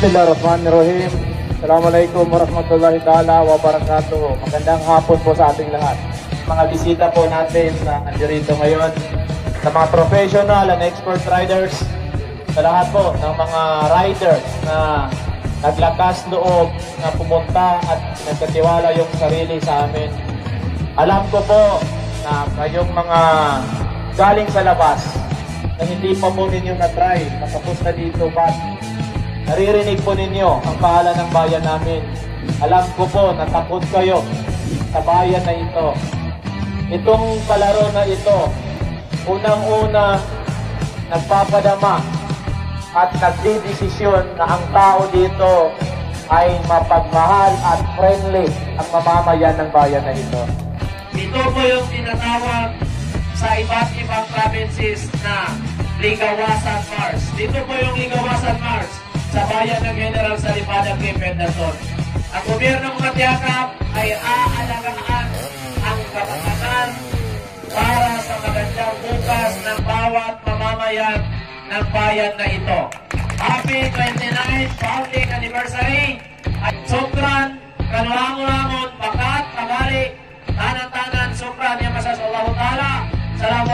Bismillahirrahmanirrahim. Assalamualaikum warahmatullahi ta'ala wa barakatuh. Magandang hapon po sa ating lahat. Mga bisita po natin na nandirito ngayon, sa mga professional and expert riders, sa lahat po ng mga riders na naglakas loob na pumunta at nagkatiwala yung sarili sa amin. Alam ko po na kayong mga galing sa labas na hindi pa po ninyo na-try, nakapunta dito, but naririnig po ninyo ang pahala ng bayan namin. Alam ko po na takot kayo sa bayan na ito. Itong palaro na ito, unang-una, nagpapadama at nagdidesisyon na ang tao dito ay mapagmahal at friendly ang mamamayan ng bayan na ito. Ito po yung tinatawag sa iba't ibang provinces na Ligawasan Mars. Dito po yung Ligawasan Mars sa bayan ng General Salipada kay Pendaton. Ang gobyernong Matiakap ay aalagaan ang kapatanan para sa magandang bukas ng bawat mamamayan ng bayan na ito. Happy 29th founding anniversary! At sukran kanulangon-langon bakat kamali tanan-tanan sukran yang masas Allah Ta'ala wabarakatuh